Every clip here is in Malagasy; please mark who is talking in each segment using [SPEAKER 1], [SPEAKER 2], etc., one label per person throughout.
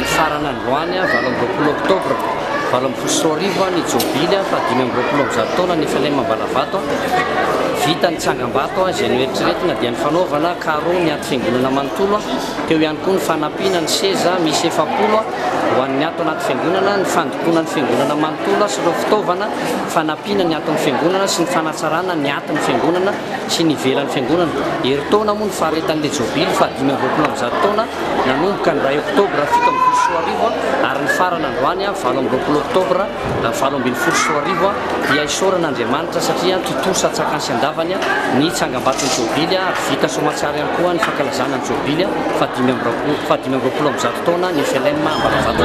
[SPEAKER 1] Nifarana androany, valo amby roapolo oktobra valo ambin'ny folo sy roa arivo, ny Jobily fahadimy amby roapolo amby zato taona ny FLM Ambalavato. Vita ny tsangambato izay noeritreretina dia ny fanaovana carreau ny aty fiangonana manontolo. Teo ihany koa ny fanampiana ny seza miisa efapolo ho an'ny ato anaty fiangonana, ny fandokoana ny fiangonana manontolo sy ireo fitaovana fanampiana ny aton'ny fiangonana sy ny fanatsarana ny atin'ny fiangonana. sy ny ivelan'ny Fiangonana. Herintaona moa ny faharetan'ilay Jobily fahadimy amby roapolo amby zato taona, nanomboka ny iray Oktobra fito ambin'ny folo sy roa arivo ary nifarana androany valo amby roapolo Oktobra valo ambin'ny folo sy roa arivo, dia isaorana Andriamanitra satria tontosa an-tsakany sy an-davany ny tsangambaton'ny Jobily ary vita soamatsiaro ihany koa ny fankalazana ny Jobily fahadimy amby roapolo amby zato taona ny FLM
[SPEAKER 2] Ambatavata.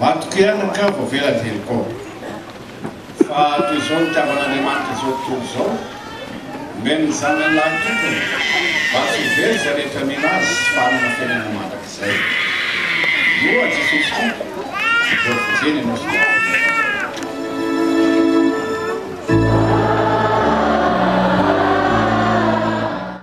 [SPEAKER 2] Matoky ihany ny kamo avelany Jerikao, fa toy izao
[SPEAKER 3] no itiavan'Andriamanitra izao tontolo izao, Omeny ny Zanany lahy tompony, mba tsy ho very izay rehetra mila Azy sy fahalemafenana mandrakizay. Minoa Jesosy Tompo, sy voa vonjeny ianao sy ny ankohonanao.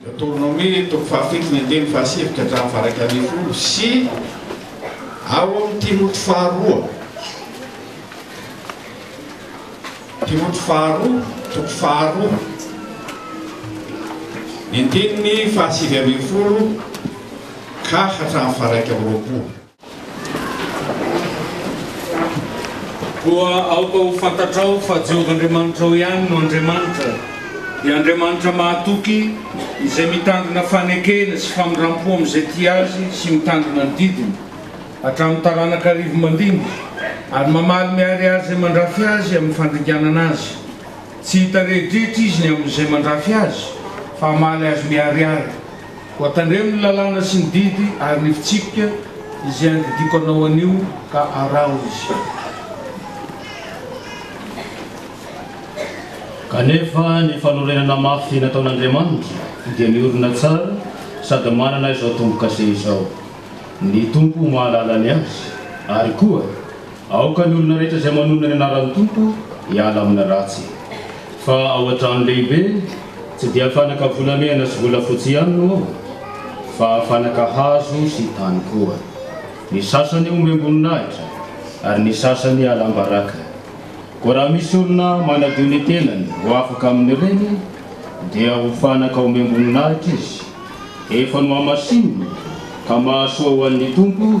[SPEAKER 3] Deuteronome,
[SPEAKER 2] toko
[SPEAKER 4] fahafito, ny andininy fahasivy ka hatramin'ny faha-iraika ambin'ny folo, sy ao amin'ny Timoty faharoa, Timoty faharoa, toko faharoa, ny andininy fahasivy ambin'ny folo ka hatramin'ny faha-iraika amby roapolo.
[SPEAKER 5] Koa aoka ho fantatrao fa Jehovahandriamanitrao ihany no Andriamanitra, dia Andriamanitra mahatoky, izay mitandrina fanekena sy famindram-po amin'izay tia azy sy mitandrina ny didiny, hatramin'ny taranaka arivo mandimby, ary mamaly miharihary izay mandrafy azy amin'ny fandringanana azy. Tsy hita redretra izy ny amin'izay mandrafy azy, fa hamaly azy miharihary. Koa tandremo ny lalàna sy ny didy ary ny fitsipika izay andidiako anao anio ka araho izy.
[SPEAKER 6] Kanefa ny fanorenana mafy nataon'Andriamanitra dia miorina tsara sady manana izao tombo-kase izao, Ny Tompo mahalala ny azy, ary koa, Aoka ny olona rehetra izay manonona ny anaran'ny Tompo hiala amina ratsy. Fa ao an-trano lehibe, tsy dia fanaka volamena sy volafotsy ihany no ao, fa fanaka hazo sy tany koa. Ny sasany omem-boninahitra, ary ny sasany alam-baraka. Koa raha misy olona manadio ny tenany ho afaka amin'ireny, dia ho fanaka omem-boninahitra izy, efa nohamasinina, ka mahasoa ho an'ny Tompo,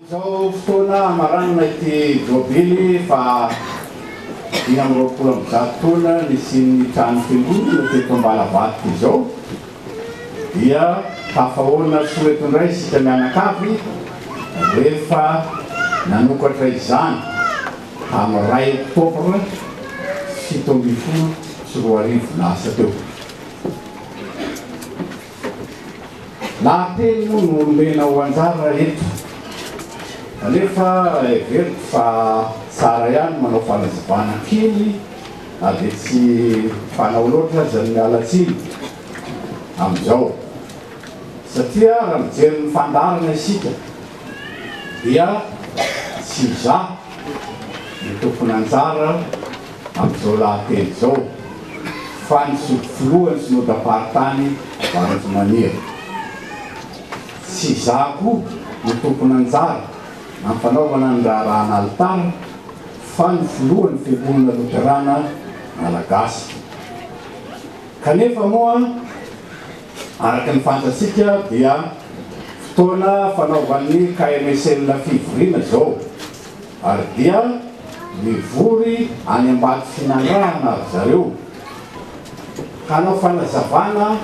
[SPEAKER 4] Izao fotoana hamaranana ity Jobily faha dimy amby roapolo amby zato taona nisian'ny trano fiangonana teto Ambalavato izao dia tafahoana soa eto indray isika mianakavy rehefa nanokatra izany tamin'ny iray Oktobra fito ambin'ny folo sy roa arivo lasa teo. Lahateny moa no omena ho anjara eto, kanefa heveriko fa tsara ihany ny manao fanazavana kely na dia tsy fanao loatra aza ny miala tsiny amin'izao. Satria raha mijery ny fandaharana isika dia tsy izaho no tompon'anjara. amin'izao lahateny izao fa ny zoky filohan'ny Synodam-paritany Varotsimaniry. Tsy izaho koa no tompon'anjara amin'ny fanaovana ny raharahan'Alitara fa ny filohan'ny Fiangonana Loterana Malagasy. Kanefa moa araka ny fantatsika dia fotoana fanaovan'ny KMSL fivoriana izao. ary dia mivory any ambany finandrahana ry zareo hanao fanazavana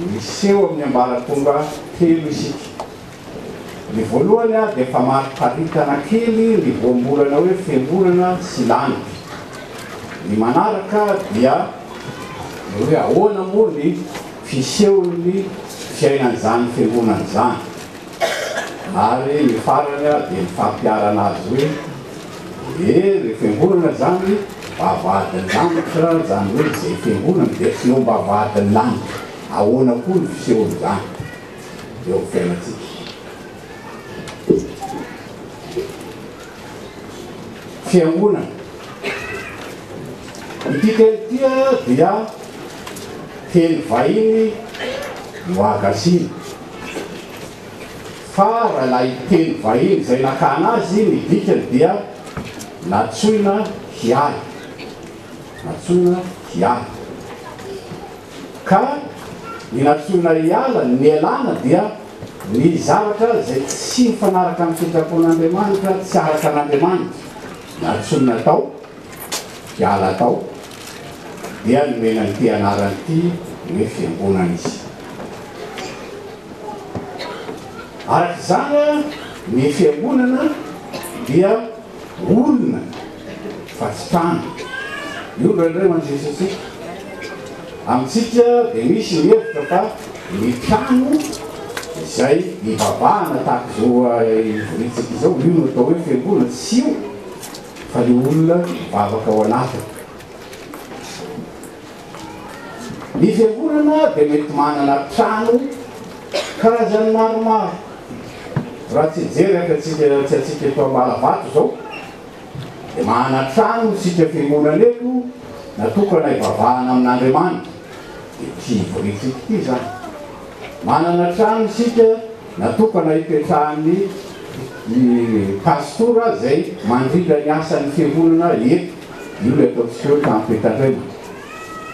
[SPEAKER 4] ny seho amin'ny ambaratonga telo isika. Ny voalohany ary dia famariparitana kely ny voambolana hoe Fehorana sy Lanitra. Ny manaraka dia ny hoe ahoana moa ny fisehon'ny fiainan'izany Fehorana izany. ary ny farany ary dia ny fampiharana azy hoe ee ny fiangonana izany vavahadin'ny lanitra izany hoe izay fiangonana dia tsy nomba vavahadin'ny lanitra ahoana koa ny fisehon'izany eo amin'ny fiainantsika. fiangonana. Ity teny ity dia teny vahiny moagasina fa raha ilay teny vahiny izay nakana azy ny dikany dia natsoina hiahy, natsoina hiahy. Ka ny natokiana hiala, ny nialana dia ny zavatra izay tsy mifanaraka amin'ny sitrapon'Andriamanitra, tsy araka an'Andriamanitra, nantsoiny natao, hiala tao, dia nomena an'ity anarana ity hoe fiangonana izy. Araka izany, ny fiangonana dia. Olona fa tsy trano. Io indray indray mandrisika antsika. Amintsika dia misy ny hevitra fa ny trano izay ivavahana tahaka izao ivoriantsika izao, io no atao hoe fiangonana. Tsy io fa ilay olona mivavaka ao anatiny. Ny fiangonana dia mety manana trano karazany maromaro, raha tsy hijery antsika tsy antsika eto Ambalavato izao dia manana trano isika fiangonana eto natokana hivavahana amin'Andriamanitra, ity hivoriantsika ity izany, manana trano isika natokana hipetrahan'ny pastora izay mandrindra ny asan'ny fiangonana eto. Io le atao fiseho trano petraka io.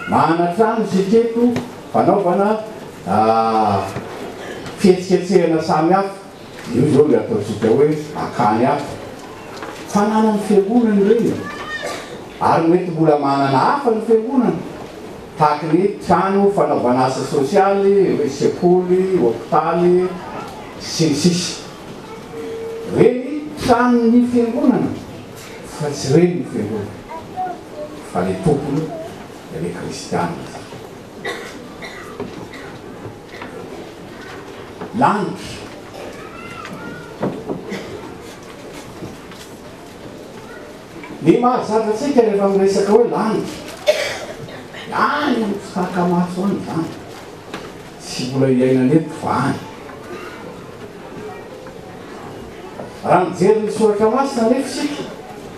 [SPEAKER 4] Manana trano isika eto fanaovana fihetsiketsehana samy hafa. Io izao ilay ataontsika hoe akany hafa. Fananan'ny fiangonana ireny e! Ary mety mbola manana hafa ny fiangonana, tahaka ny trano fanaovana asa sosialy, hoe sekoly, hopitaly, sy ny sisa. Ireny tranon'ny fiangonana. Fa tsy ireny no fenoina, fa le tompony dia le kristianina izany. Lanitra. Ny mahazatra antsika rehefa miresaka hoe lanitra, any amin'ny tsy taka-maso any izany. Tsy mbola iainana eto fa any. Raha mijery ny Soratra Masina anefa isika,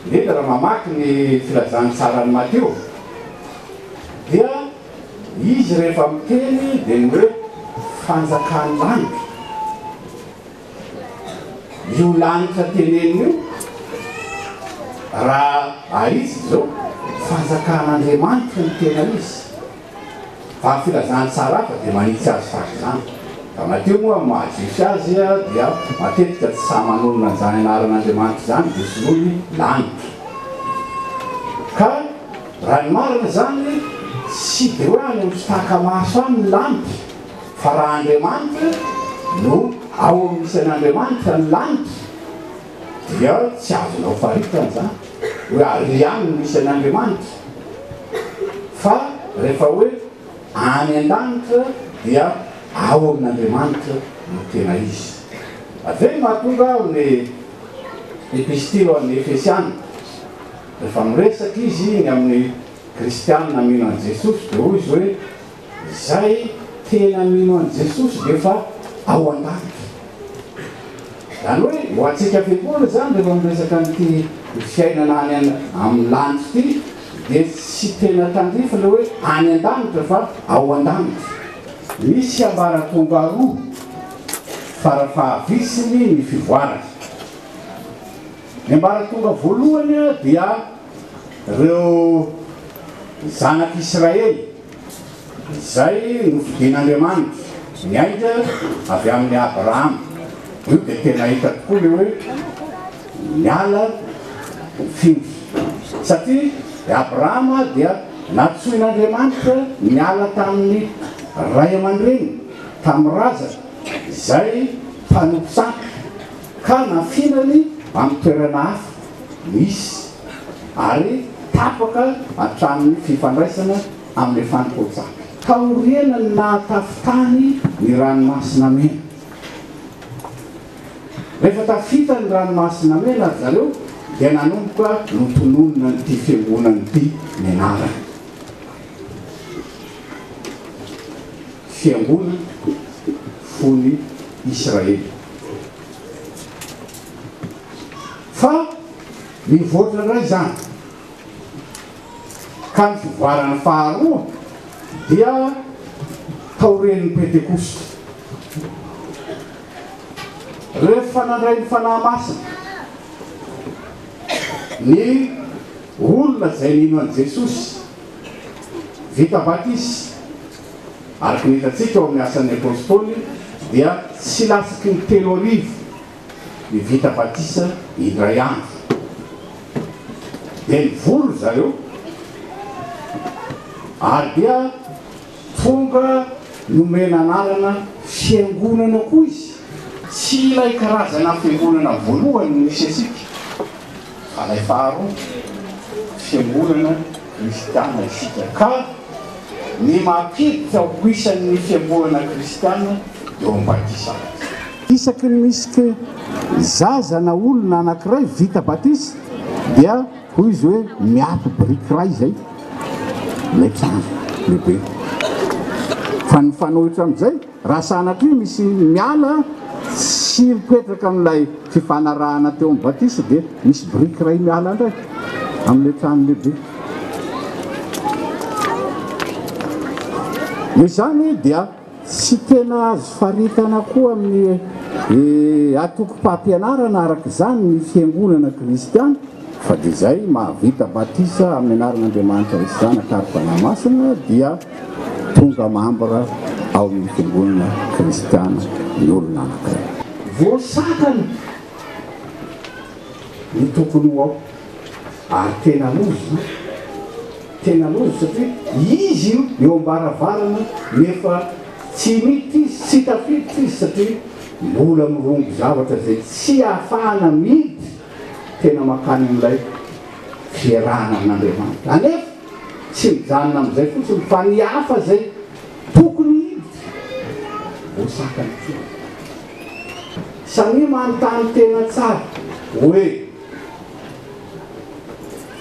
[SPEAKER 4] indrindra raha mamaky ny Filazan'ny Tsaran'i Matio, dia izy rehefa miteny dia ny hoe fanjakan'ny lanitra. Io lanitra teneniny io, raha ahitsy izao, fanjakan'Andriamanitra no tena izy. Ary filazan'i Sarafa dia manitsy azy tahaka izany. Ramatoa moa amin'ny maha Jiosy azy dia matetika tsy sahy manonona an'izany anaran'Andriamanitra izany dia soloiny lanitra. Ka raha ny marina izany tsy dia hoe any amin'ny fitaka-maso any ny lanitra fa raha Andriamanitra no ao amin'ny isan'Andriamanitra ny lanitra dia tsy azonao faritana izany. hoe ary ihany no misy an'Andriamanitra fa rehefa hoe any an-danitra dia ao amin'Andriamanitra no tena izy. Avy eo no mahatonga ao amin'ny epistily ho an'ny Efesiana rehefa miresaka izy ny amin'ny kristianina mino an'i Jesosy dia hoy izy hoe Zay tena mino an'i Jesosy dia efa ao ambadika. Zany hoe ho antsika fepoana zany rehefa miresaka an'ity fiainana any amin'ny lanitra ity dia tsy tena tandrify le hoe any an-danitra fa ao an-danitra. Misy ambaratonga roa fara fahabisiny ny fivoarana. Ny ambaratonga voalohany dia Ireo zanak'i Israely izay nofidin'Andriamanitra niainga avy amin'i Abrahama. Io dia tena hita tokoa ilay hoe niala ny findry. Satria i Abrahama dia nantsoin'Andriamanitra niala tamin'ny ray aman-dreniny, tamin'ny razana, izay mpanompo sampy. ka nafinany amin'ny toerana hafa misy ary tapaka hatramin'ny fifandraisana amin'ny fanompoan-tsampy. Taoriana ny nahatafitany ny Ranomasina Mena. Rehefa tafita ny Ranomasina Mena ry zareo dia nanomboka notononina an'ity fiangonana ity ny anarany. Fiangonana. fony Israely. Fa nivoatra indray izany, ka ny fivoarany faharoa dia taorian'ny Pentekosta, rehefa nandray ny Fanahy Masina ny olona izay nino an'i Jesosy, vita batisa. Araka ny hitantsika ao amin'ny Asan'ny Apôstôly dia tsy latsaky ny telo arivo ny vita batisa indray andro. Dia nivory ry zareo ary dia tonga nomena anarana fiangonana koa izy. Tsy ilay karazana fiangonana voalohany no nisy antsika Alefaro fiangonana kristiana isika ka ny mampiditra ho isan'ny fiangonana kristiana eo amin'ny batisa aza. Isaky ny misy zaza na olona anankiray vita batisa dia hoy izy hoe miato biriky iray izay ilay trano lehibe fa nifanohitra amin'izay. Raha sanatria misy miala sy mipetraka amin'ilay fifanarahana teo amin'ny batisa dia misy biriky iray miala indray amin'ilay trano lehibe. Noho izany dia tsy tena azo faritana koa amin'ny antokom-pampianarana araka izany ny fiangonana kristiana fa dia izay mahavita batisa amin'ny anaran'Andriamanitra sy Zanaka ary Fanahy Masina dia Tonga mambra ao amin'ny Fiangonana Kristiana ny olona anankiray. Voasakana ny tokony ho ao ary tena lozona, tena lozona satria izy io eo am-baravarana nefa tsy miditra izy, tsy tafiditra izy satria mbola mirongo zavatra izay tsy ahafahana miditra tena mankany amin'ilay fiarahana amin'Andriamanitra. Anefa. Tsy mijanona amin'izay fotsiny fa ny hafa izay tokony hiditra ho sakany koa. Samia manontany tena tsara hoe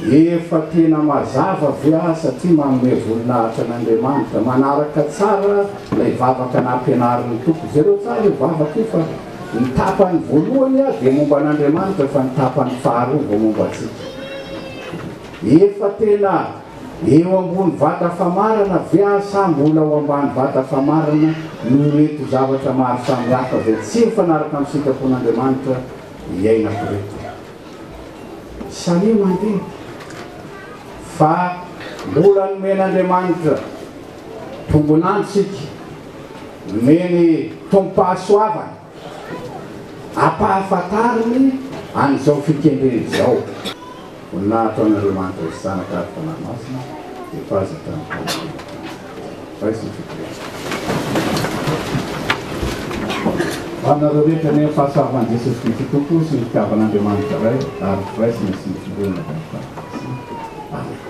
[SPEAKER 4] efa tena mazava ve aho satria manome voninahitra an'Andriamanitra, manaraka tsara ilay vavaka nampianarin'ny Tompo. Jereo tsara io vavaka io fa ny tapany voalohany dia momba an'Andriamanitra fa ny tapany faharoa vao momba antsika. Efa tena eo ambony vata famarana ve an sa mbola ho ambany vata famarana noho ireto zavatra maro samihafa izay tsy mifanaraka amin'ny sitrapon'Andriamanitra iainako ireto? Samia mandinika fa mbola nomen'Andriamanitra tombon'andro isika, nomeny tompahasoavana. Ampahafantariny an'izao fikendrena izao. Voninahitra ho an'Andriamanitra Ry Zanaka ary Fanahy Masina dia f'azy hatramin'ny fahaveloman-tany. Raiso ny fivoriambe. Ho anareo rehetra anie ny fahasoavan'i Jesosy Kristy Tompo sy ny fitiavan'Andriamanitra Ray ary firaisana sy ny fivoriana avy amin'ny Fanahy Masina. Amena.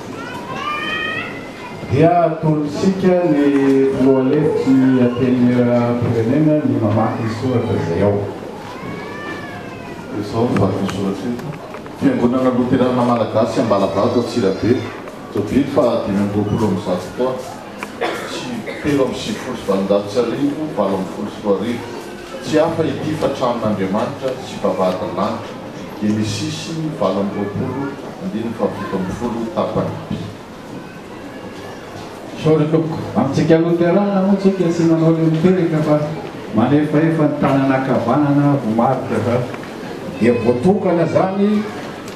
[SPEAKER 2] Dia atolontsika ny Lohalevitry ny Antenimieram-pirenena ny mamaky ny soratra izay ao.
[SPEAKER 7] Izao ny valisoratro eto, Fiangonana Loterana Malagasy Ambalabato Antsirabe, Jobily faha dimy amby roapolo amby zato, toa. sy telo amby sivifolo sy valonjato sy arivo, valo ambin'ny folo sy roa arivo. Tsy hafa ity fa tranon'Andriamanitra sy vavahadin'ny lanitra, Genesisy valo amby roapolo andininy fahafito ambin'ny folo, tapany
[SPEAKER 2] bi. Sorry tompoko, amintsika loterana moa tsika tsy manao ilay miteraka fa manefahefa ny tanana ankavanana vomarika fa dia voatokana izany.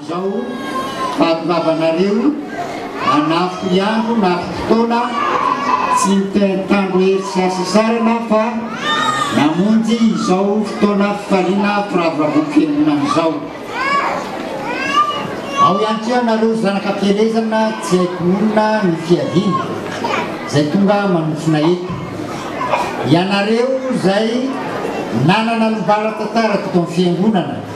[SPEAKER 8] Izao
[SPEAKER 9] fahatongavanareo anafo iandro naty fotoana tsy mitandro hery sy asa sarana fa namonjy izao fotoana fifaliana firavoravoako fiangonana izao. Ao ihany koa ianareo zanaka am-pielezana tsy hay tononina ny fiaviana izay tonga manofona eto. Ianareo izay nanana lombara tantara teto amin'ny fiangonana.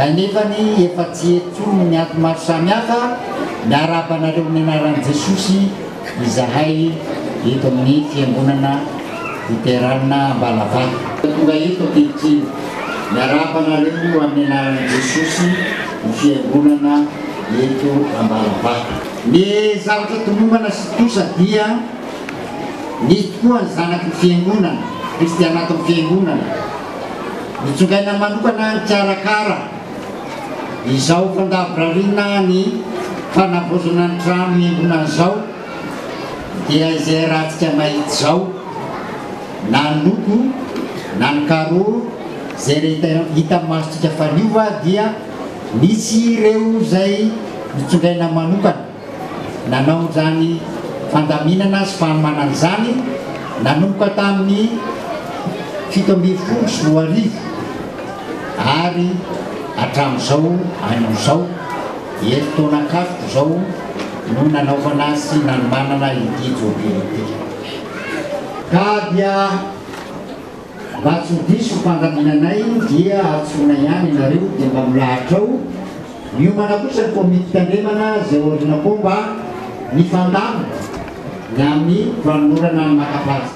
[SPEAKER 9] Kanefany efa tsy eto intsony ny ato maro samihafa, miarahaba anareo amin'ny anaran'i Jesosy izahay eto amin'ny fiangonana Loterana Ambalavalo. Tonga eto ankehitriny, miarahaba anareo amin'ny anaran'i Jesosy ny fiangonana eto Ambalavalo. Ny zavatra tomombana sy tosa dia, misy tokoa ny zanaky ny fiangonana, kristiana ato amin'ny fiangonana. Notsongaina manokana nikarakara izao fandavorariana ny fanavaozana ny trano hiangona an'izao dia izay ratsika mahitsy izao, na ny loko na ny carreaux izay rehetra hita amin'ny masontsika fa niova dia nisy ireo izay notsongaina manokana. nanao izany fandaminana sy fanomanana izany nanomboka tamin'ny fito ambin'ny folo sy roa arivo ary hatramin'izao hainon'izao, herintaona an-kafika izao no nanaovana sy nanomanana ity Jobily ity. Ka dia. Raha tsy diso ny fandaminanay dia antsoina ihany ianareo dia mba milahatra ao. Miomana kosa ny komity tandremana izay orinako ao mba mifandamina ny amin'ny fanolorana ny maka-patsa.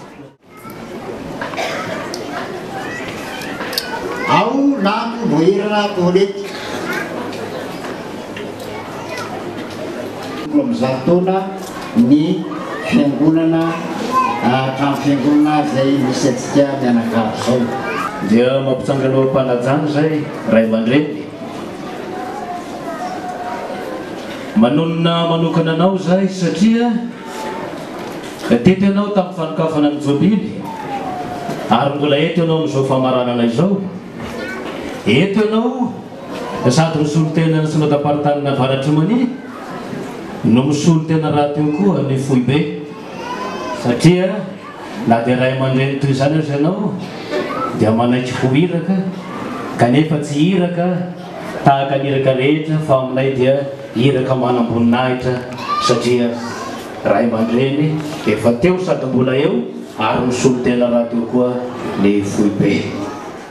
[SPEAKER 9] Ao lany Moera Paulette. Folo amby zato taona ny fiangonana trano fiangonana izay misy antsika mianakavy izao.
[SPEAKER 6] Dia mampitsangana eo am-panajana izay ray aman-dreny. Manonona manokana anao izay satria teto ianao tamin'ny fanokafana ny jobily ary mbola eto ianao amin'izao famaranana izao. Eto ianao. Sady ny solontenan'ny Synodam-paritanin'ny Avaratr'i Mania no misolo tena rahateo koa ny Foibe, satria na dia ray aman-dreny toy izany aza ianao dia manaiky ho iraka, kanefa tsy iraka tahaka ny iraka rehetra fa aminay dia iraka manam-boninahitra satria ray aman-dreny efa teo sady mbola eo ary misolo tena rahateo koa ny Foibe.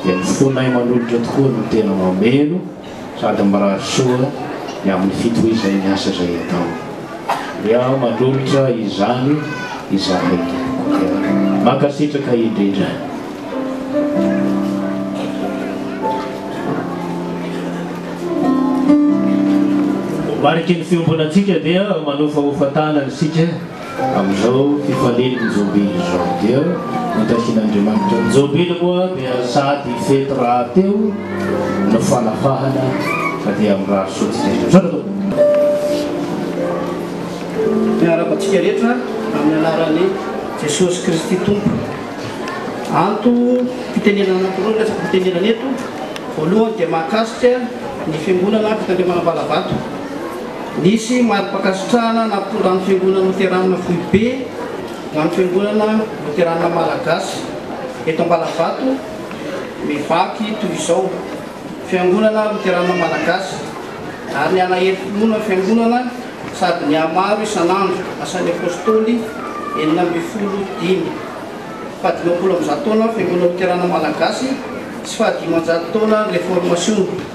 [SPEAKER 6] dia ny fonay manolotra tokoa no tena mameno sady mirary soa ny amin'ny fitohizan'ny asa izay atao. Dia manolotra izany izahay tompoko. Mankasitraka indrindra. Amin'izao fifalian'ny Jobily Jean dia notakian'Andriamanitra ny Jobily moa dia sady fety rahateo no fanafahana ka dia mirary soa antsika
[SPEAKER 10] rehetra. Misaotra Tompo. Miarahaba antsika rehetra amin'ny anaran'i Jesosy Kristy Tompo. Antom-pitenenana anankiroa no resaka fitenenana eto. Voalohany dia mahakasika ny fiangonana fitandremana am-balavato. Nisy mari-pankasitrahana nampitondra ny Fiangonana Loteranina Foibe ho an'ny Fiangonana Loteranina Malagasy eto Ambalabato mivaky toy izao, Fiangonana Loteranina Malagasy ary ny Alahelo Finoana Fiangonana sady mihamaro isan'andro, Asan'ny Apôstôly enina ambin'ny folo dimy, fahadimampolo amby zato taona Fiangonana Loteranina Malagasy sy fahadimanjato taona Reformasiona.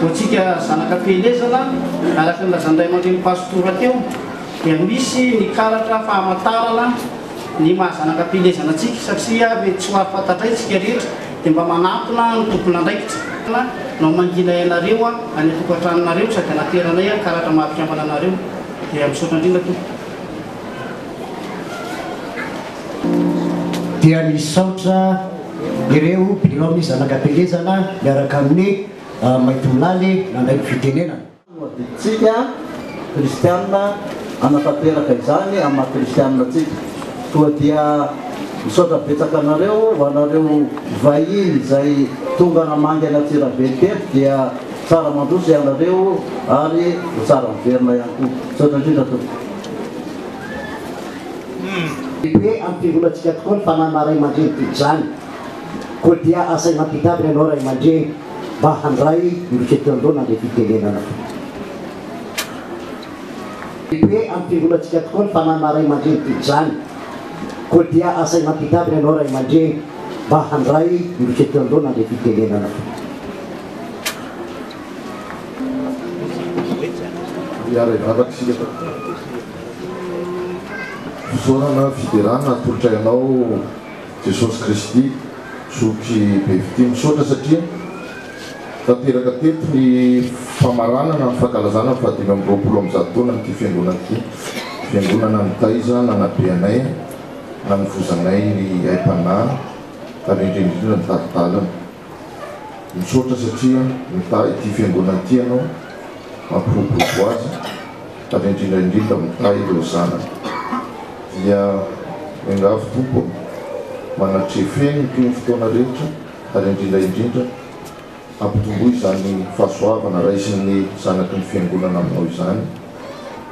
[SPEAKER 10] Ho antsika zanakam-pielezana, araka ny lazan'ny ray aman-dreny pasitora teo, dia misy ny karatra famantarana ny maha zanakam-pielezana antsika, satria ve tsy ho avy fantatray isika rehetra, dia mba manantona ny tompon'andraikitra, nao mangina ianareo aho any an-tokantranonareo, sady hanateranay ny karatra maha mpikambana anareo, dia misaotra indrindra tompoko.
[SPEAKER 11] dia misaotra ireo biraon'ny zanakam-pielezana miaraka amin'ny Maitomolaly nandray ny fitenenana.
[SPEAKER 12] Isika kristiana hanatanteraka izany amin'ny maha kristiana antsika. Koa dia misaotra betsaka anareo, ho anareo vahiny izay tonga namangy an'i Antsirabe teto dia tsara mandroso ianareo ary ho tsara miverina ihany koa. Misaotra indrindra tompoko.
[SPEAKER 11] Lehibe amin'ny fivelomantsika tokoa ny fananana ray aman-dreny toy izany, koa dia asaina ampitandrina ianao ray aman-dreny mba handray ny fitoandroana ny fitenenana. Lehibe amin'ny fivelomantsika tokoa ny fananana ray aman-dreny toy izany, koa dia asaina ampitandrina ianao ray aman-dreny mba handray ny fitoandroana ny fitenenana.
[SPEAKER 7] Miara hivavaka isika Tompo. Fisaorana, fiderana atolotray Anao Jesosy Kristy, Zotry be fitia. Misaotra satria tanteraka teto ny famaranana ny fankalazana ny fahadimy amby roapolo amby zato taona an'ity Fiangonana ity. Fiangonana nitaiza, nanabe anay, nanovozanay ny aim-panahy ary indrindra indrindra nitady dalana. Misaotra satria mitaha ity fiangonana ity ianao, mampiroborobo azy, ary indrindra indrindra mitaha ireo zanany. Dia miangavy Tompo ô, manatrefena ity ny fotoana rehetra, ary indrindra indrindra ampitomboy izany fahasoavana raisin'ny zanaky ny fiangonana aminao izany,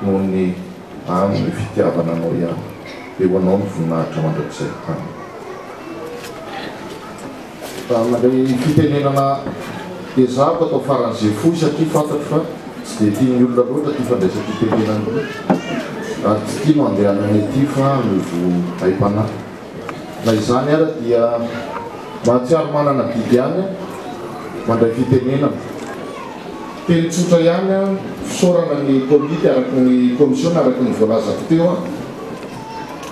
[SPEAKER 7] noho ny amin'ny fitiavana anao ihany. Eo anao ny voninahitra mandrakizay. Amena. Nandray fitenenana ezahako atao faran'ny Zefu satria fantatro fa tsy dia tian'ny olona loatra ity fandraisam-pitenenana ity ary tsy tiany ho andehanana ety fa mivoho aim-panahy. Na izany ara dia mahatsiaro manana adidy ihany aho mandray fitenenana. Teny tsotra ihany aho, fisaorana ny komity araka ny komisiona araka ny voalazako teo aho.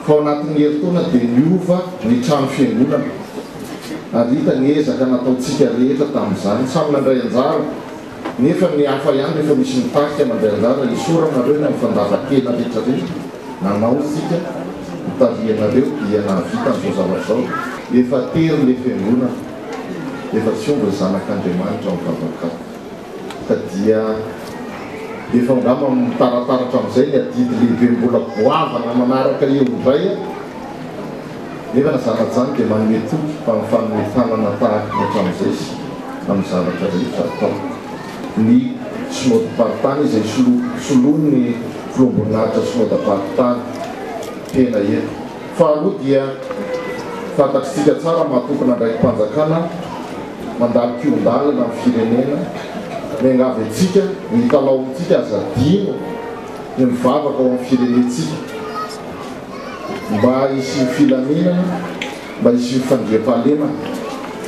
[SPEAKER 7] Tao anatin'ny herintaona dia niova ny trano fiangonana ary hita ny ezaka nataontsika rehetra tamin'izany. Samy nandray anjara nefa ny hafa ihany rehefa misy mitarika mandray anjara, isaorana anareo ny amin'ny fandava-tena rehetra rehetra nanaontsika notarihanareo dia nahavita an'izao zavatra izao. Efa tery ilay fiangonana, efa tsy omby ny zanak'Andriamanitra mivavaka ato. Fa dia efa angamba mitarataratra amin'izay ny adidy lehibe mbola goavana manaraka eo indray an! Nefa na izany na izany dia manome toky fa ny fanome tanana tahaka ny hatramin'izay isika amin'ny zavatra rehetra atao. Ny Synodim-paritany izay soloin'ny Filoham-boninahitra Synodamparitany tena eto. Faharoa dia fantatr'isika tsara maha tompon'andraiki-panjakana, Mandalo kihon-dalana ny firenena, miangavy antsika ny hitalahovintsika aza adino ny mivavaka ho amin'ny firenentsika mba hisian'ny filaminana, mba hisian'ny fandriampahalemana.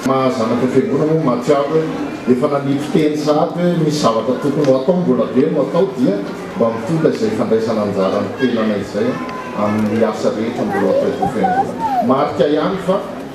[SPEAKER 7] Maha zanaka fiangonana moa mahatsiaro hoe efa nanipy teny sahady hoe misy zavatra tokony ho atao mbola be no atao dia mba mitondra izay fandraisana anjara ny tenanay izay amin'ny asa rehetra mbola ataon'ny fiangonana. Marika ihany fa.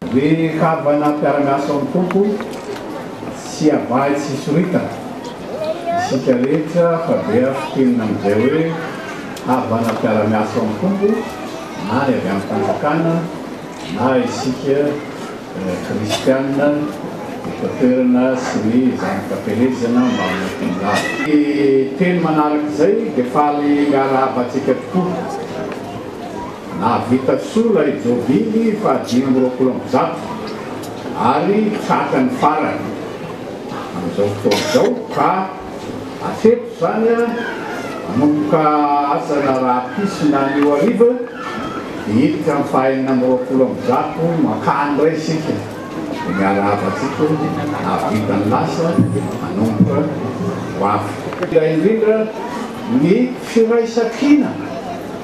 [SPEAKER 13] Ry havana mpiara-miasa ao amin'ny Tompo, tsy avahy tsy soritana isika rehetra fa dia fintinina amin'izay hoe havana mpiara-miasa ao amin'ny Tompo, na ny avy amin'ny fanjakana
[SPEAKER 4] na isika kristiana eto an-toerana sy ny zana-kafelezana manana fo lava. Ny teny manaraka izay dia faly miarahaba antsika tokoa. Nahavita sola i Jobily fahadimy amby roapolo amby zato ary tratra ny farany amin'izao fotoana izao ka hatreto izany manomboka asa raharaham-pisina anio hariva dia hiditra amin'ny fahenina amby roapolo amby zato mankany indray isika dia miarahaba antsika nahavita ny lasa hanomboka ho avy indrindra ny firaisankina.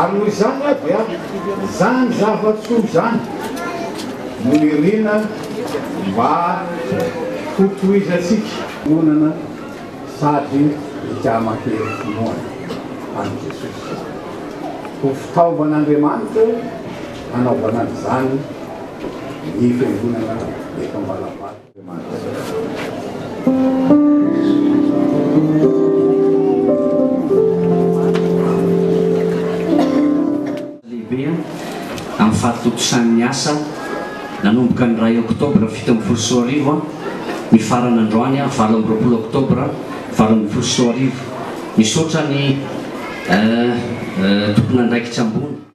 [SPEAKER 4] Ary noho izany aho dia izany zava-tsoa izany no niriana mba hotohizantsika. Honana sady hikama-kery finoana an'i Jesosy ho fitaovan'Andriamanitra hanaovana an'izany ny Fiangonana eto Ambalavalo.
[SPEAKER 1] Lehibe amin'ny fahatontosan'ny asa nanomboka ny iray oktobra fito ambin'ny folo sy roa arivo mifarana androany valo amby roapolo oktobra valo ambin'ny folo sy roa arivo. Misaotra ny tomponandraikitra ambony.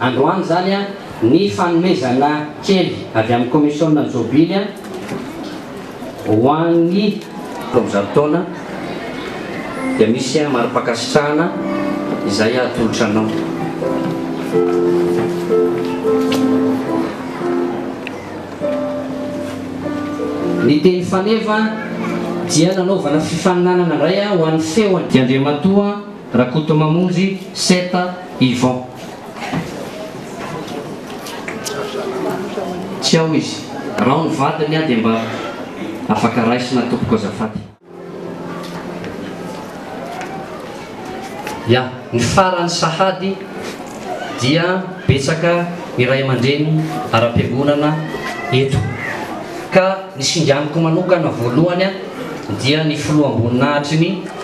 [SPEAKER 1] Androany izany ny fanomezana kely avy amin'ny Kaomisiona Nzobily ho an'ny. Taozato taona dia misy mari-pankasitrahana izay hatolotra anao. Ny teny faneva dia nanaovana fifaninanana indray ho an'ny feon'i. Andriamatoa. Rakotomamonjy Seta Yvon. Tsy ao izy. Raho ny vadiny aho dia mba afaka raisina tompoko azafady. Ya, ny farany sahady dia betsaka ny ray aman-dreny ara-piangonana eto. Ka ny singaniko manokana voalohany dia ny filoham-boninahitry ny.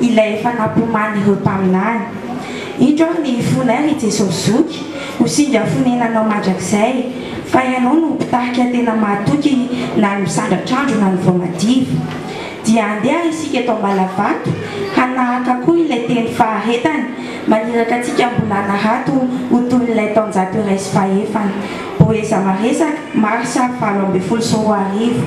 [SPEAKER 14] Ilay efa nampomany ireo mpaminany. Indro aho ny fonay ry Jesosy Zoky ho singa fonenanao mandrakizay Fa ianao no mpitarika tena mahatoky Na ny misandratr'andro na ny vao madiva Dia handeha ary isika eto Ambalavato Hanahaka koa ilay teny faharetany Maniraka antsika am-bolana rato Ho toy ilay taonjato iray sy fahefany Boeza Maresaka Marsa valo ambin'ny folo sy roa arivo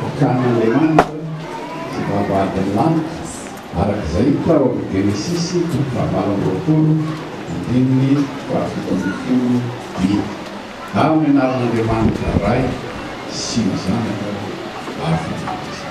[SPEAKER 4] Hatramin'Andriamanitra sy Vavahady ny lanitra, araka izay hita ao amin'ny Genesisy toko fahavalo amby roapolo, andininy fahafito ambin'ny folo I. Ao ny anaran'Andriamanitra Ray sy ny Zanaka
[SPEAKER 15] ary ny
[SPEAKER 7] Fanahy Masina.